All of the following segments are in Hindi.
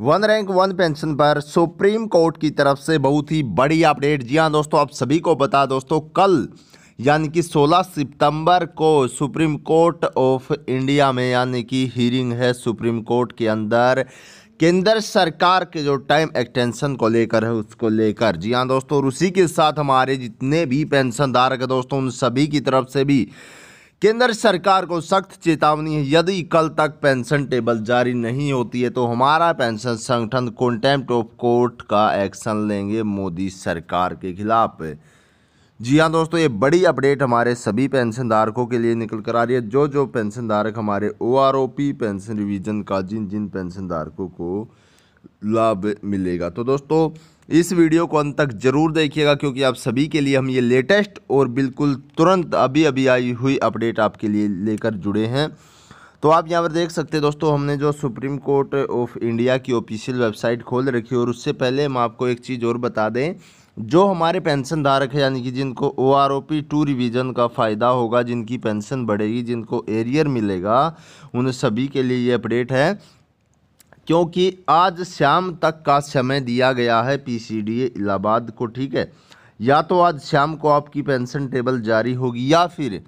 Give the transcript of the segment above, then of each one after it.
वन रैंक वन पेंशन पर सुप्रीम कोर्ट की तरफ़ से बहुत ही बड़ी अपडेट। जी हाँ दोस्तों, आप सभी को बता दोस्तों, कल, यानी कि 16 सितंबर को सुप्रीम कोर्ट ऑफ़ इंडिया में, यानी कि हीरिंग है सुप्रीम कोर्ट के अंदर, केंद्र सरकार के जो टाइम एक्सटेंशन को लेकर है, उसको लेकर। जी हाँ दोस्तों, और उसी के साथ हमारे जितने भी पेंशन धारक दोस्तों, उन सभी की तरफ़ से भी केंद्र सरकार को सख्त चेतावनी है। यदि कल तक पेंशन टेबल जारी नहीं होती है तो हमारा पेंशन संगठन कॉन्टेम्प्ट ऑफ़ कोर्ट का एक्शन लेंगे मोदी सरकार के खिलाफ। जी हाँ दोस्तों, ये बड़ी अपडेट हमारे सभी पेंशन धारकों के लिए निकल कर आ रही है। जो जो पेंशन धारक हमारे O R O P pension revision का जिन जिन पेंशन धारकों को लाभ मिलेगा। तो दोस्तों इस वीडियो को अंत तक ज़रूर देखिएगा, क्योंकि आप सभी के लिए हम ये लेटेस्ट और बिल्कुल तुरंत अभी अभी आई हुई अपडेट आपके लिए लेकर जुड़े हैं। तो आप यहाँ पर देख सकते हैं दोस्तों, हमने जो सुप्रीम कोर्ट ऑफ़ इंडिया की ऑफिशियल वेबसाइट खोल रखी है, और उससे पहले हम आपको एक चीज़ और बता दें, जो हमारे पेंशन धारक है, यानी कि जिनको O R O P two revision का फ़ायदा होगा, जिनकी पेंशन बढ़ेगी, जिनको एरियर मिलेगा, उन सभी के लिए ये अपडेट है। क्योंकि आज शाम तक का समय दिया गया है पीसीडीए इलाहाबाद को, ठीक है? या तो आज शाम को आपकी पेंशन टेबल जारी होगी या फिर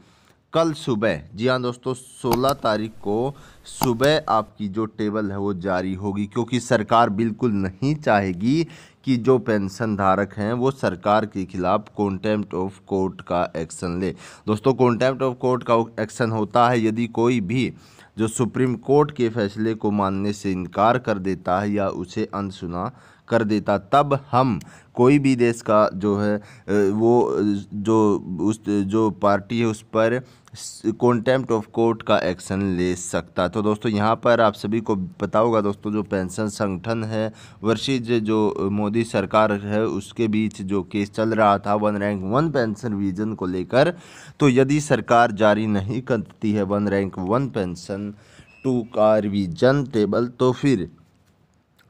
कल सुबह। जी हाँ दोस्तों 16 तारीख को सुबह आपकी जो टेबल है वो जारी होगी, क्योंकि सरकार बिल्कुल नहीं चाहेगी कि जो पेंशन धारक हैं वो सरकार के खिलाफ कॉन्टेम्प्ट ऑफ़ कोर्ट का एक्शन ले। दोस्तों कॉन्टेम्प्ट ऑफ़ कोर्ट का एक्शन होता है यदि कोई भी जो सुप्रीम कोर्ट के फैसले को मानने से इनकार कर देता है या उसे अनसुना कर देता, तब हम कोई भी देश का जो है वो, जो उस, जो पार्टी है, उस पर कॉन्टेम्प्ट ऑफ़ कोर्ट का एक्शन ले सकता। तो दोस्तों, यहाँ पर आप सभी को पता होगा दोस्तों, जो पेंशन संगठन है, वर्षिज जो मोदी सरकार है, उसके बीच जो केस चल रहा था, one rank one pension vision को लेकर तो यदि सरकार जारी नहीं करती है one rank one pension two का रिवीजन टेबल तो फिर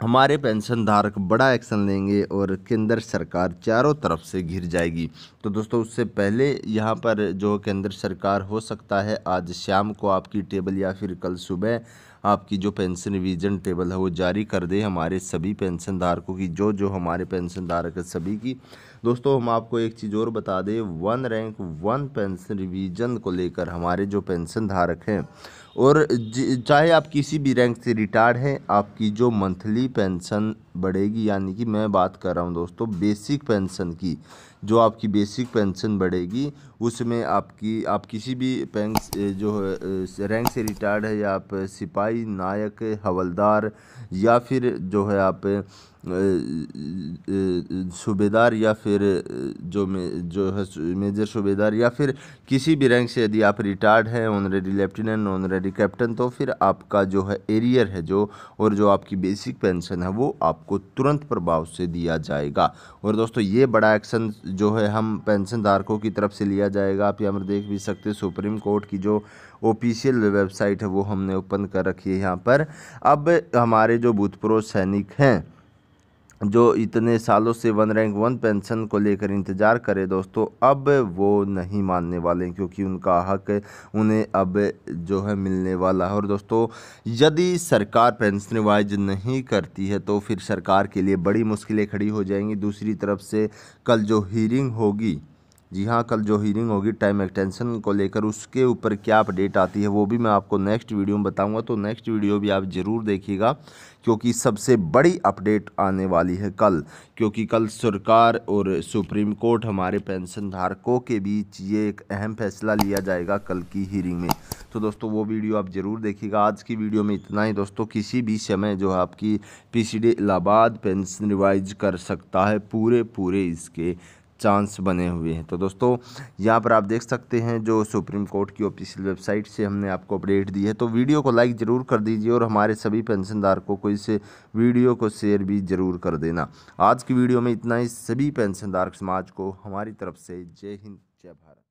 हमारे पेंशन धारक बड़ा एक्शन लेंगे और केंद्र सरकार चारों तरफ़ से घिर जाएगी। तो दोस्तों, उससे पहले यहाँ पर जो केंद्र सरकार हो सकता है, आज शाम को आपकी टेबल या फिर कल सुबह आपकी जो पेंशन रिवीजन टेबल है, वो जारी कर दे हमारे सभी पेंशन धारकों की, जो जो हमारे पेंशन धारक सभी की। दोस्तों, हम आपको एक चीज़ और बता दें। One rank, one pension revision को लेकर हमारे जो पेंशन धारक हैं और चाहे आप किसी भी रैंक से रिटायर्ड हैं, आपकी जो मंथली पेंशन बढ़ेगी, यानी कि मैं बात कर रहा हूँ दोस्तों, बेसिक पेंशन की। जो आपकी बेसिक पेंशन बढ़ेगी, उसमें आपकी, आप किसी भी पेंस जो है रैंक से रिटायर्ड है या आप सिपाही, नायक, हवलदार, या फिर जो है आप सूबेदार या फिर जो में, जो है मेजर सूबेदार, या फिर किसी भी रैंक से यदि आप रिटायर्ड हैं ऑनरेडी लेफ्टिनेंट ऑनरेडी कैप्टन तो फिर आपका जो है एरियर है जो, और जो आपकी बेसिक पेंशन है, वो आपको तुरंत प्रभाव से दिया जाएगा। और दोस्तों, ये बड़ा एक्शन जो है हम पेंशन धारकों की तरफ़ से लिया जाएगा। आप यहाँ पर देख भी सकते हैं सुप्रीम कोर्ट की जो ऑफिशियल वेबसाइट है, वो हमने ओपन कर रखी है यहाँ पर। अब हमारे जो भूतपूर्व सैनिक हैं जो इतने सालों से वन रैंक वन पेंशन को लेकर इंतज़ार करे दोस्तों, अब वो नहीं मानने वाले क्योंकि उनका हक उन्हें अब जो है मिलने वाला है। और दोस्तों, यदि सरकार पेंशन वाइज नहीं करती है तो फिर सरकार के लिए बड़ी मुश्किलें खड़ी हो जाएँगी। दूसरी तरफ़ से कल जो हीरिंग होगी जी हाँ कल जो हीरिंग होगी टाइम एक्सटेंशन को लेकर उसके ऊपर क्या अपडेट आती है, वो भी मैं आपको नेक्स्ट वीडियो में बताऊँगा। तो नेक्स्ट वीडियो भी आप ज़रूर देखिएगा, क्योंकि सबसे बड़ी अपडेट आने वाली है कल, क्योंकि कल सरकार और सुप्रीम कोर्ट हमारे पेंशन धारकों के बीच ये एक अहम फैसला लिया जाएगा कल की हीरिंग में। तो दोस्तों, वो वीडियो आप ज़रूर देखिएगा। आज की वीडियो में इतना ही दोस्तों, किसी भी समय जो आपकी P C D Allahabad pension revise कर सकता है पूरे पूरे इसके चांस बने हुए हैं। तो दोस्तों, यहाँ पर आप देख सकते हैं जो सुप्रीम कोर्ट की ऑफिशियल वेबसाइट से हमने आपको अपडेट दी है। तो वीडियो को लाइक ज़रूर कर दीजिए और हमारे सभी पेंशनधारकों को इस वीडियो को शेयर भी ज़रूर कर देना। आज की वीडियो में इतना ही। सभी पेंशनधारक समाज को हमारी तरफ़ से जय हिंद, जय भारत।